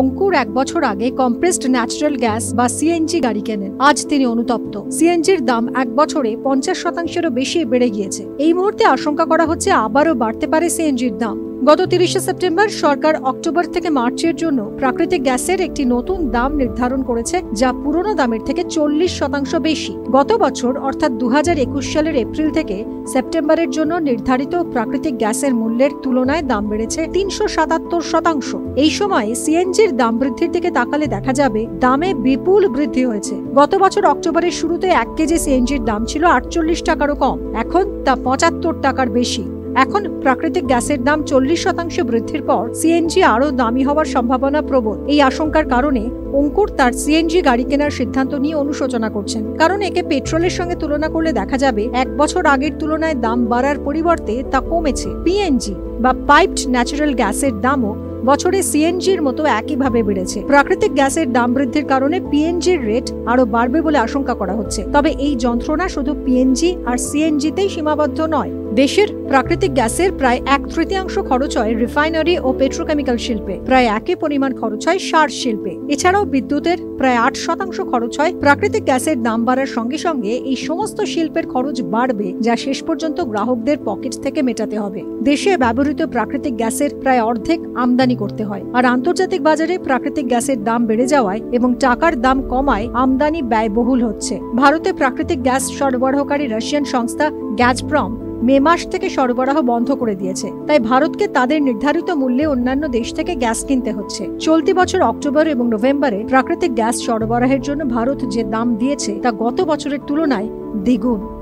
অঙ্কুর এক বছর আগে কম্প্রেসড ন্যাচারাল গ্যাস বা সিএনজি গাড়ি কেনেন। আজ তিনি অনুতপ্ত। সিএনজির দাম এক বছরে পঞ্চাশ শতাংশেরও বেশি বেড়ে গিয়েছে। এই মুহূর্তে আশঙ্কা করা হচ্ছে আবারও বাড়তে পারে সিএনজির দাম। গত তিরিশে সেপ্টেম্বর সরকার অক্টোবর থেকে মার্চের জন্য প্রাকৃতিক গ্যাসের একটি নতুন দাম নির্ধারণ করেছে, যা পুরনো দামের থেকে চল্লিশ শতাংশ বেশি। গত বছর, অর্থাৎ দু হাজার একুশ সালের এপ্রিল থেকে সেপ্টেম্বরের জন্য নির্ধারিত প্রাকৃতিক গ্যাসের মূল্যের তুলনায় দাম বেড়েছে তিনশো সাতাত্তর শতাংশ। এই সময়ে সিএনজির দাম বৃদ্ধির দিকে তাকালে দেখা যাবে, দামে বিপুল বৃদ্ধি হয়েছে। গত বছর অক্টোবরের শুরুতে এক কেজি সিএনজির দাম ছিল আটচল্লিশ টাকারও কম, এখন তা পঁচাত্তর টাকার বেশি। এখন প্রাকৃতিক গ্যাসের দাম চল্লিশ শতাংশ বৃদ্ধির পর সিএনজি আরও দামি হওয়ার সম্ভাবনা প্রবল। এই আশঙ্কার কারণে অঙ্কুর তার সিএনজি গাড়ি কেনার সিদ্ধান্ত নিয়ে অনুশোচনা করছেন। কারণ একে পেট্রোলের সঙ্গে তুলনা করলে দেখা যাবে এক বছর আগের তুলনায় দাম বাড়ার পরিবর্তে তা কমেছে। পিএনজি বা পাইপড ন্যাচারাল গ্যাসের দামও বছরে সিএনজির মতো একইভাবে বেড়েছে। প্রাকৃতিক গ্যাসের দাম বৃদ্ধির কারণে পিএনজির রেট আরও বাড়বে বলে আশঙ্কা করা হচ্ছে। তবে এই যন্ত্রণা শুধু পিএনজি আর সিএনজিতেই সীমাবদ্ধ নয় দেশের প্রাকৃতিক গ্যাসের প্রায় এক তৃতীয়াংশ খরচ হয় রিফাইনারি ও পেট্রোকেমিক্যাল শিল্পে। প্রায় একই পরিমাণ খরচ হয় সার শিল্পে। এছাড়াও বিদ্যুতের প্রায় আট শতাংশ খরচ হয় প্রাকৃতিক গ্যাসের দাম বাড়ার সঙ্গে সঙ্গে এই সমস্ত শিল্পের খরচ বাড়বে যা শেষ পর্যন্ত গ্রাহকদের পকেট থেকে মেটাতে হবে। দেশে ব্যবহৃত প্রাকৃতিক গ্যাসের প্রায় অর্ধেক আমদানি করতে হয় আর আন্তর্জাতিক বাজারে প্রাকৃতিক গ্যাসের দাম বেড়ে যাওয়ায় এবং টাকার দাম কমায় আমদানি ব্যয়বহুল হচ্ছে। ভারতে প্রাকৃতিক গ্যাস সরবরাহকারী রাশিয়ান সংস্থা গ্যাজপ্রম মে মাস থেকে সরবরাহ বন্ধ করে দিয়েছে। তাই ভারতকে তাদের নির্ধারিত মূল্যে অন্যান্য দেশ থেকে গ্যাস কিনতে হচ্ছে। চলতি বছর অক্টোবর এবং নভেম্বরে প্রাকৃতিক গ্যাস সরবরাহের জন্য ভারত যে দাম দিয়েছে তা গত বছরের তুলনায় দ্বিগুণ।